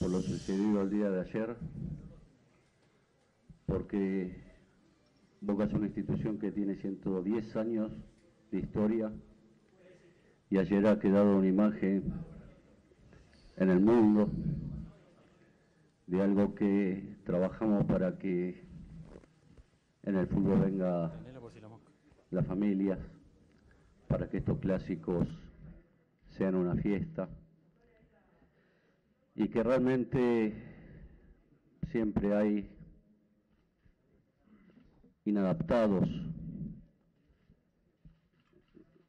por lo sucedido el día de ayer, porque Boca es una institución que tiene 110 años de historia y ayer ha quedado una imagen en el mundo de algo que trabajamos para que en el fútbol venga la familia, para que estos clásicos sean una fiesta y que realmente siempre hay inadaptados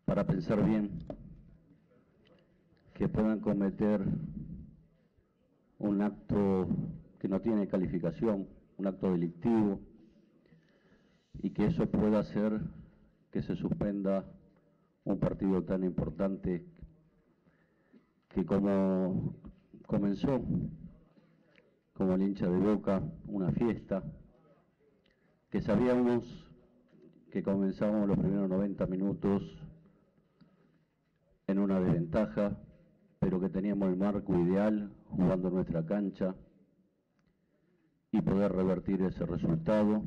para pensar bien que puedan cometer un acto que no tiene calificación, un acto delictivo, y que eso pueda hacer que se suspenda un partido tan importante que como comenzó como el hincha de boca, una fiesta, que sabíamos que comenzábamos los primeros 90 minutos en una desventaja, pero que teníamos el marco ideal jugando nuestra cancha y poder revertir ese resultado,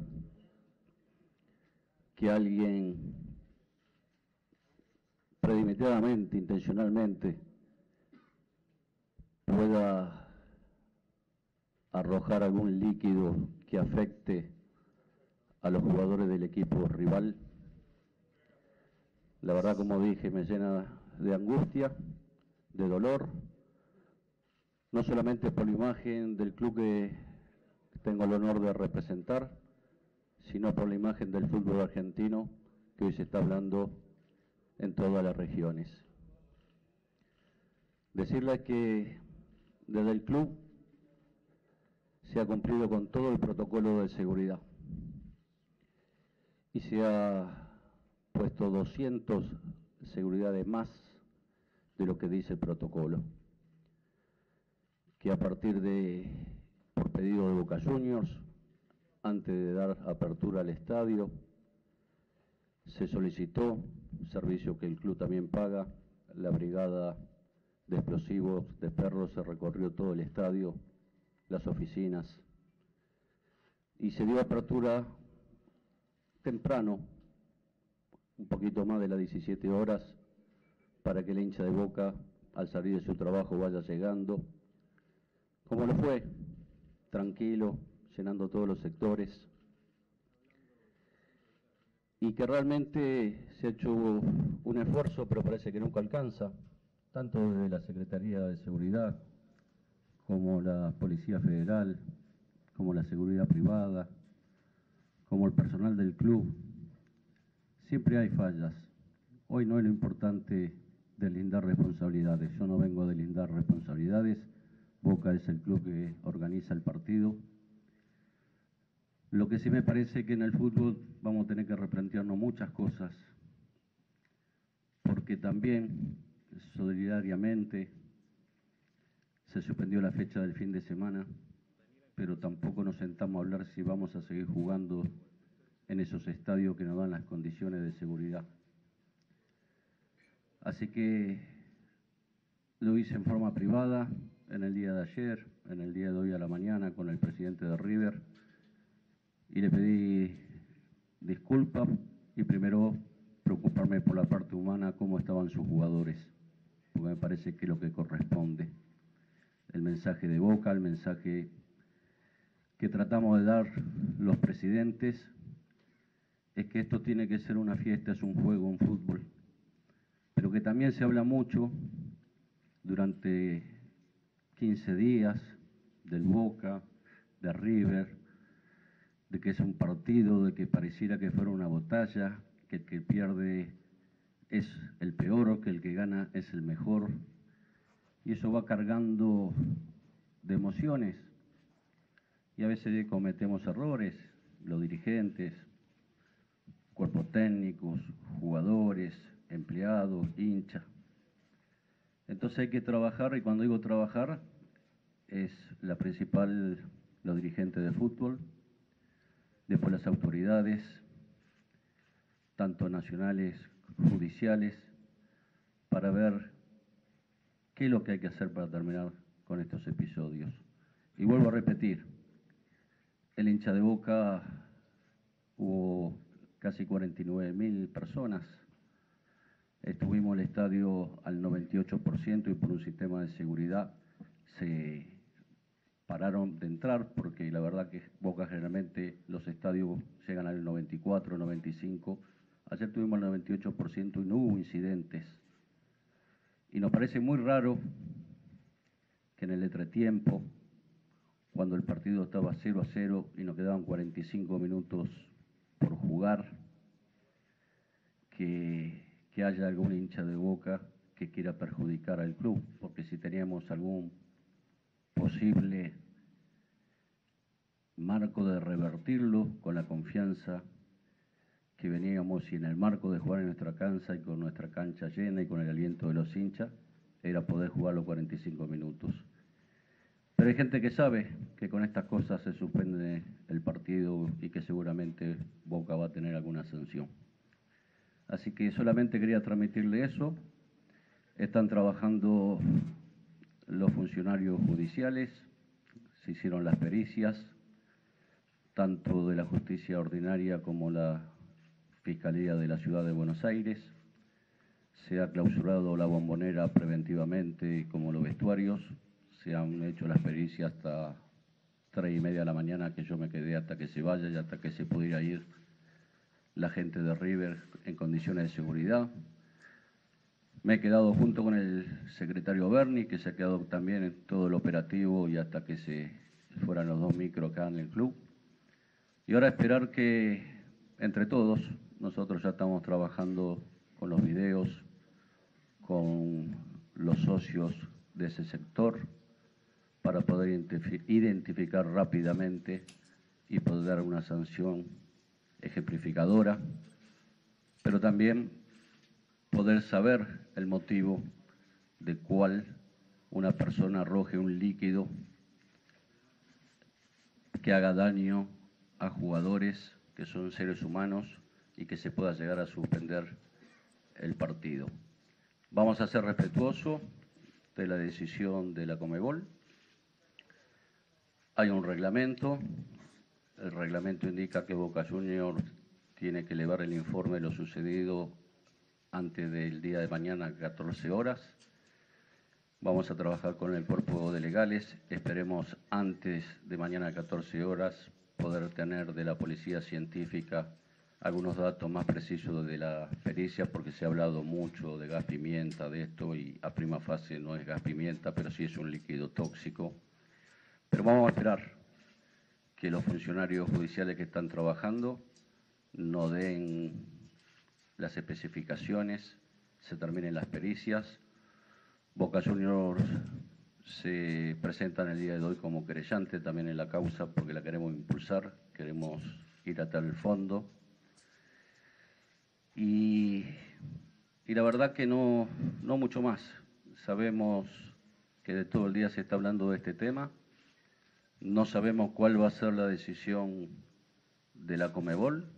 que alguien premeditadamente, intencionalmente, pueda arrojar algún líquido que afecte a los jugadores del equipo rival. La verdad, como dije, me llena de angustia, de dolor, no solamente por la imagen del club que tengo el honor de representar, sino por la imagen del fútbol argentino que hoy se está hablando en todas las regiones. Decirles que desde el club se ha cumplido con todo el protocolo de seguridad. Y se ha puesto 200 seguridades más de lo que dice el protocolo, que a partir de, por pedido de Boca Juniors, antes de dar apertura al estadio, se solicitó, servicio que el club también paga, la brigada de explosivos de perros se recorrió todo el estadio, las oficinas, y se dio apertura temprano, un poquito más de las 17 horas, para que el hincha de Boca, al salir de su trabajo, vaya llegando, como lo fue, tranquilo, llenando todos los sectores, y que realmente se ha hecho un esfuerzo, pero parece que nunca alcanza, tanto desde la Secretaría de Seguridad como la Policía Federal, como la Seguridad Privada, como el personal del club. Siempre hay fallas. Hoy no es lo importante delindar responsabilidades. Yo no vengo a delindar responsabilidades. Boca es el club que organiza el partido. Lo que sí me parece que en el fútbol vamos a tener que replantearnos muchas cosas, porque también solidariamente se suspendió la fecha del fin de semana, pero tampoco nos sentamos a hablar si vamos a seguir jugando en esos estadios que nos dan las condiciones de seguridad. Así que lo hice en forma privada en el día de ayer, en el día de hoy a la mañana con el presidente de River y le pedí disculpas y primero preocuparme por la parte humana, cómo estaban sus jugadores porque me parece que lo que corresponde. El mensaje de Boca, el mensaje que tratamos de dar los presidentes, es que esto tiene que ser una fiesta, es un juego, un fútbol, pero que también se habla mucho durante 15 días del Boca, de River, de que es un partido, de que pareciera que fuera una batalla, que el que pierde es el peor, que el que gana es el mejor. Y eso va cargando de emociones. Y a veces cometemos errores, los dirigentes, cuerpos técnicos, jugadores, empleados, hinchas. Entonces hay que trabajar, y cuando digo trabajar, es la principal, los dirigentes de fútbol, después las autoridades, tanto nacionales judiciales para ver qué es lo que hay que hacer para terminar con estos episodios. Y vuelvo a repetir, el hincha de Boca hubo casi 49 mil personas. Estuvimos en el estadio al 98% y por un sistema de seguridad se pararon de entrar porque la verdad que Boca generalmente los estadios llegan al 94, 95. Ayer tuvimos el 98% y no hubo incidentes. Y nos parece muy raro que en el entretiempo, cuando el partido estaba 0 a 0 y nos quedaban 45 minutos por jugar, que, que haya algún hincha de boca que quiera perjudicar al club, porque si teníamos algún posible marco de revertirlo con la confianza que veníamos y en el marco de jugar en nuestra cancha y con nuestra cancha llena y con el aliento de los hinchas, era poder jugar los 45 minutos. Pero hay gente que sabe que con estas cosas se suspende el partido y que seguramente Boca va a tener alguna sanción. Así que solamente quería transmitirle eso. Están trabajando los funcionarios judiciales, se hicieron las pericias, tanto de la justicia ordinaria como la Fiscalía de la Ciudad de Buenos Aires. Se ha clausurado la bombonera preventivamente como los vestuarios. Se han hecho las pericias hasta tres y media de la mañana que yo me quedé hasta que se vaya y hasta que se pudiera ir la gente de River en condiciones de seguridad. Me he quedado junto con el secretario Berni, que se ha quedado también en todo el operativo y hasta que se fueran los dos micros acá en el club. Y ahora esperar que entre todos, nosotros ya estamos trabajando con los videos, con los socios de ese sector, para poder identificar rápidamente y poder dar una sanción ejemplificadora, pero también poder saber el motivo de cuál una persona arroje un líquido que haga daño a jugadores que son seres humanos y que se pueda llegar a suspender el partido. Vamos a ser respetuosos de la decisión de la Comebol. Hay un reglamento, el reglamento indica que Boca Juniors tiene que elevar el informe de lo sucedido antes del día de mañana, 14 horas. Vamos a trabajar con el cuerpo de legales. Esperemos antes de mañana, 14 horas, poder tener de la policía científica algunos datos más precisos de la pericia, porque se ha hablado mucho de gas pimienta, de esto, y a prima fase no es gas pimienta, pero sí es un líquido tóxico. Pero vamos a esperar que los funcionarios judiciales que están trabajando no den las especificaciones, se terminen las pericias. Boca Juniors se presenta en el día de hoy como querellante también en la causa porque la queremos impulsar, queremos ir hasta el fondo. Y, la verdad que no, no mucho más. Sabemos que de todo el día se está hablando de este tema. No sabemos cuál va a ser la decisión de la Comebol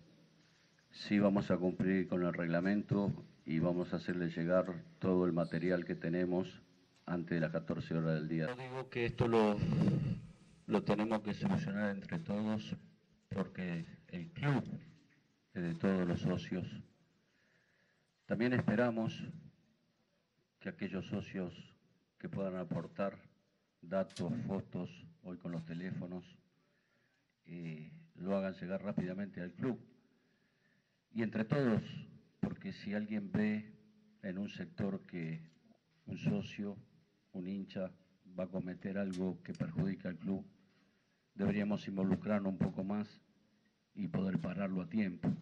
Sí vamos a cumplir con el reglamento y vamos a hacerle llegar todo el material que tenemos antes de las 14 horas del día. Yo digo que esto lo, lo tenemos que solucionar entre todos porque el club es de todos los socios. También esperamos que aquellos socios que puedan aportar datos, fotos, hoy con los teléfonos, eh, lo hagan llegar rápidamente al club y entre todos, porque si alguien ve en un sector que un socio, un hincha, va a cometer algo que perjudica al club, deberíamos involucrarnos un poco más y poder pararlo a tiempo.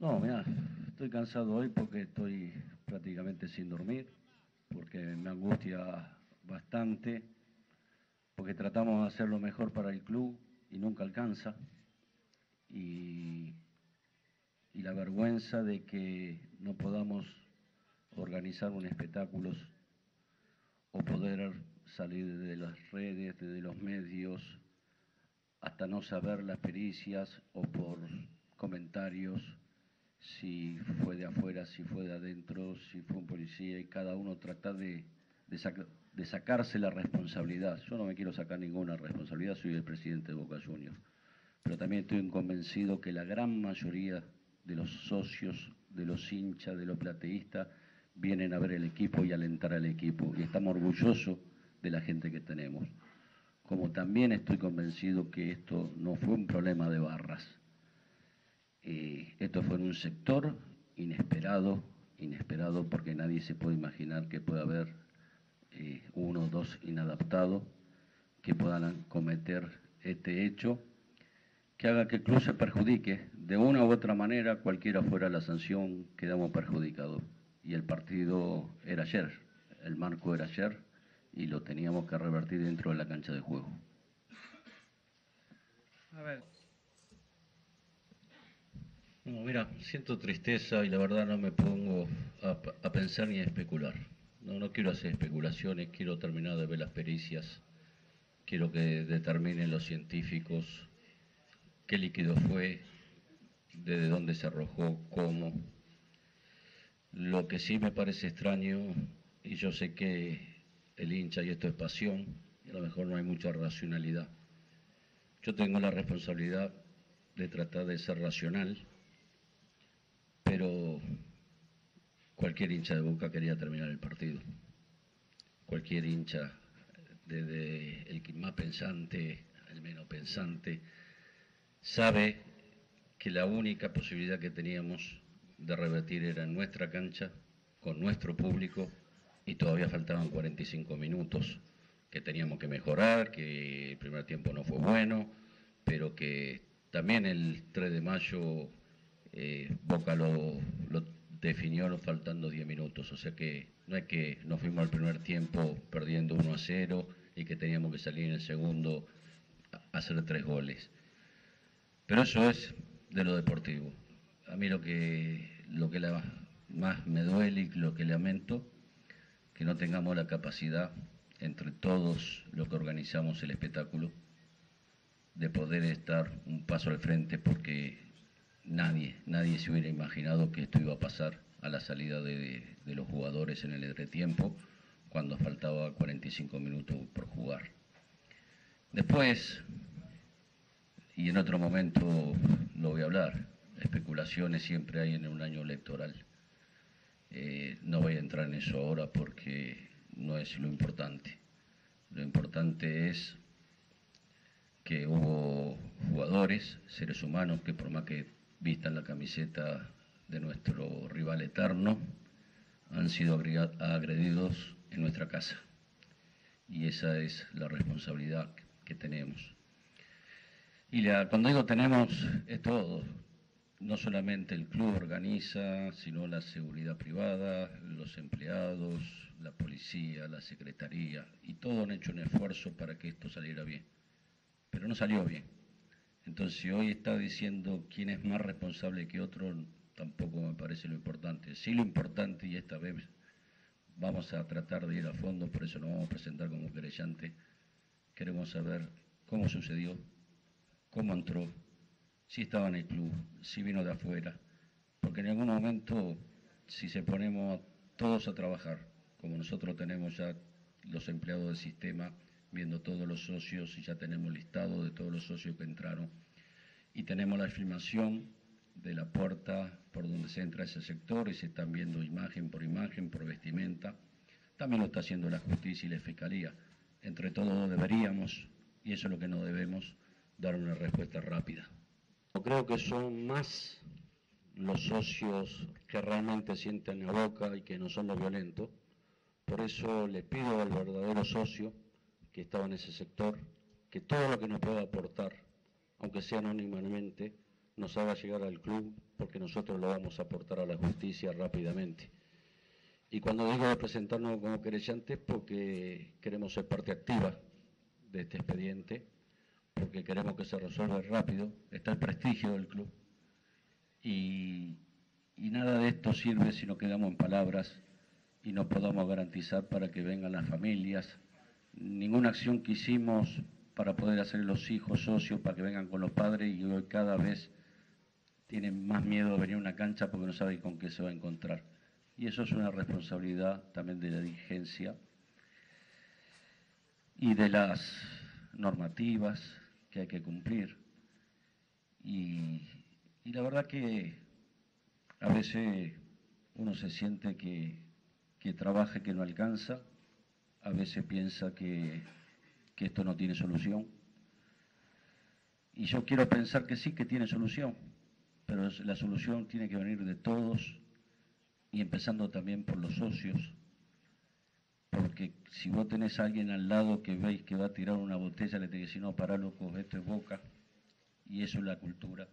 No, mira, estoy cansado hoy porque estoy prácticamente sin dormir, porque me angustia bastante, porque tratamos de hacer lo mejor para el club y nunca alcanza. Y, la vergüenza de que no podamos organizar un espectáculo o poder salir de las redes, de los medios, hasta no saber las pericias o por comentarios si fue de afuera, si fue de adentro, si fue un policía y cada uno tratar de, de, sacarse la responsabilidad. Yo no me quiero sacar ninguna responsabilidad, soy el presidente de Boca Juniors. Pero también estoy convencido que la gran mayoría de los socios, de los hinchas, de los plateístas, vienen a ver el equipo y alentar al equipo. Y estamos orgullosos de la gente que tenemos. Como también estoy convencido que esto no fue un problema de barras. Eh, esto fue en un sector inesperado, inesperado porque nadie se puede imaginar que pueda haber eh, uno o dos inadaptados que puedan cometer este hecho que haga que el club se perjudique. De una u otra manera, cualquiera fuera la sanción, quedamos perjudicados. Y el partido era ayer, el marco era ayer y lo teníamos que revertir dentro de la cancha de juego. A ver. No, mira, siento tristeza y la verdad no me pongo a, pensar ni a especular. No, no quiero hacer especulaciones, quiero terminar de ver las pericias, quiero que determinen los científicos qué líquido fue, desde dónde se arrojó, cómo. Lo que sí me parece extraño, y yo sé que el hincha, y esto es pasión, y a lo mejor no hay mucha racionalidad. Yo tengo la responsabilidad de tratar de ser racional, pero cualquier hincha de Boca quería terminar el partido. Cualquier hincha, desde el más pensante, el menos pensante, sabe que la única posibilidad que teníamos de revertir era nuestra cancha, con nuestro público, y todavía faltaban 45 minutos que teníamos que mejorar, que el primer tiempo no fue bueno, pero que también el 3 de mayo eh, Boca lo, definió faltando 10 minutos, o sea que no es que nos fuimos al primer tiempo perdiendo 1 a 0 y que teníamos que salir en el segundo a hacer tres goles. Pero eso es de lo deportivo. A mí lo que, lo que más me duele y lo que lamento, que no tengamos la capacidad entre todos los que organizamos el espectáculo de poder estar un paso al frente porque nadie, nadie se hubiera imaginado que esto iba a pasar a la salida de, los jugadores en el entretiempo cuando faltaba 45 minutos por jugar. Después, y en otro momento lo voy a hablar. Especulaciones siempre hay en un año electoral. Eh, no voy a entrar en eso ahora porque no es lo importante. Lo importante es que hubo jugadores, seres humanos, que por más que vistan la camiseta de nuestro rival eterno, han sido agredidos en nuestra casa. Y esa es la responsabilidad que tenemos. Y cuando digo tenemos, es todo. No solamente el club organiza, sino la seguridad privada, los empleados, la policía, la secretaría, y todos han hecho un esfuerzo para que esto saliera bien. Pero no salió bien. Entonces, si hoy está diciendo quién es más responsable que otro, tampoco me parece lo importante. Sí lo importante, y esta vez vamos a tratar de ir a fondo, por eso nos vamos a presentar como querellante, queremos saber cómo sucedió, cómo entró, si estaba en el club, si vino de afuera, porque en algún momento, si se ponemos todos a trabajar, como nosotros tenemos ya los empleados del sistema, viendo todos los socios y ya tenemos listado de todos los socios que entraron, y tenemos la filmación de la puerta por donde se entra ese sector y se están viendo imagen por imagen, por vestimenta, también lo está haciendo la justicia y la fiscalía. Entre todos deberíamos, y eso es lo que no debemos, dar una respuesta rápida. Yo creo que son más los socios que realmente sienten la boca y que no son los violentos. Por eso le pido al verdadero socio que estaba en ese sector que todo lo que nos pueda aportar, aunque sea anónimamente, nos haga llegar al club porque nosotros lo vamos a aportar a la justicia rápidamente. Y cuando digo presentarnos como querellantes, porque queremos ser parte activa de este expediente porque queremos que se resuelva rápido, está el prestigio del club. Y, nada de esto sirve si no quedamos en palabras y no podamos garantizar para que vengan las familias. Ninguna acción que hicimos para poder hacer los hijos socios, para que vengan con los padres y hoy cada vez tienen más miedo de venir a una cancha porque no saben con qué se va a encontrar. Y eso es una responsabilidad también de la dirigencia y de las normativas que hay que cumplir. Y, la verdad que a veces uno se siente que, que trabaja que no alcanza, a veces piensa que, que esto no tiene solución. Y yo quiero pensar que sí que tiene solución, pero la solución tiene que venir de todos y empezando también por los socios, porque si vos tenés a alguien al lado que veis que va a tirar una botella, le tenés que decir, no, pará loco, esto es boca, y eso es la cultura.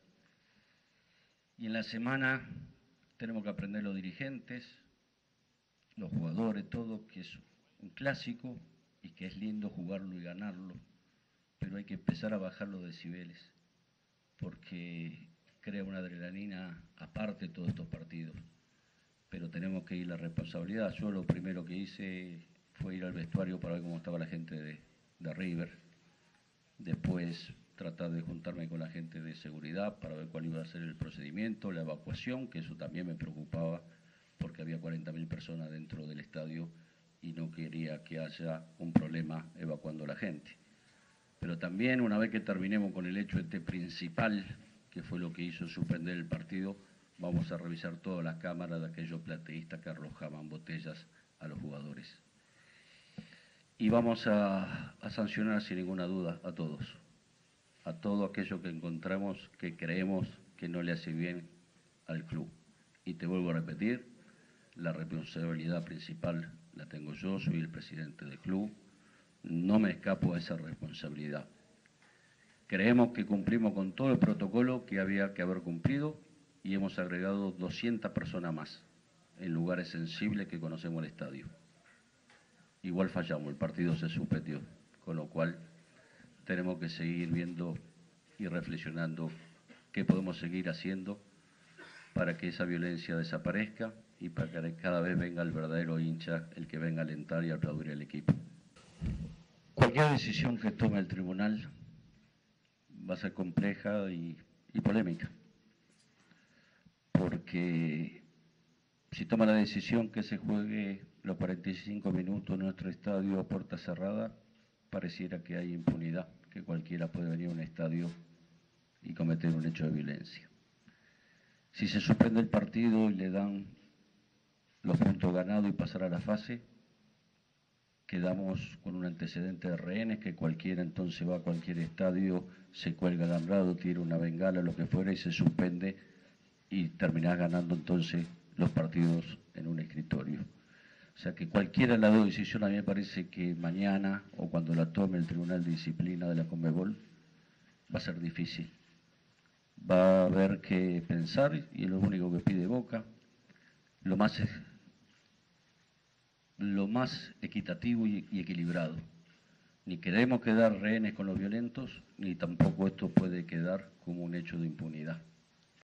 Y en la semana tenemos que aprender los dirigentes, los jugadores, todo, que es un clásico y que es lindo jugarlo y ganarlo, pero hay que empezar a bajar los decibeles, porque crea una adrenalina aparte de todos estos partidos pero tenemos que ir la responsabilidad. Yo lo primero que hice fue ir al vestuario para ver cómo estaba la gente de, River. Después tratar de juntarme con la gente de seguridad para ver cuál iba a ser el procedimiento, la evacuación, que eso también me preocupaba porque había 40.000 personas dentro del estadio y no quería que haya un problema evacuando a la gente. Pero también una vez que terminemos con el hecho este principal, que fue lo que hizo suspender el partido, vamos a revisar todas las cámaras de aquellos plateístas que arrojaban botellas a los jugadores. Y vamos a, sancionar sin ninguna duda a todos, a todo aquello que encontramos que creemos que no le hace bien al club. Y te vuelvo a repetir, la responsabilidad principal la tengo yo, soy el presidente del club, no me escapo a esa responsabilidad. Creemos que cumplimos con todo el protocolo que había que haber cumplido y hemos agregado 200 personas más en lugares sensibles que conocemos el estadio. Igual fallamos, el partido se suspendió, con lo cual tenemos que seguir viendo y reflexionando qué podemos seguir haciendo para que esa violencia desaparezca y para que cada vez venga el verdadero hincha, el que venga a alentar y aplaudir al equipo. Cualquier decisión que tome el tribunal va a ser compleja y polémica porque si toma la decisión que se juegue los 45 minutos en nuestro estadio a puerta cerrada, pareciera que hay impunidad, que cualquiera puede venir a un estadio y cometer un hecho de violencia. Si se suspende el partido y le dan los puntos ganados y pasar a la fase, quedamos con un antecedente de rehenes que cualquiera entonces va a cualquier estadio, se cuelga el alambrado, tira una bengala, lo que fuera y se suspende y terminar ganando entonces los partidos en un escritorio. O sea que cualquiera de las dos decisiones a mí me parece que mañana o cuando la tome el Tribunal de Disciplina de la Conmebol va a ser difícil. Va a haber que pensar y lo único que pide Boca, lo más, equitativo y equilibrado. Ni queremos quedar rehenes con los violentos, ni tampoco esto puede quedar como un hecho de impunidad.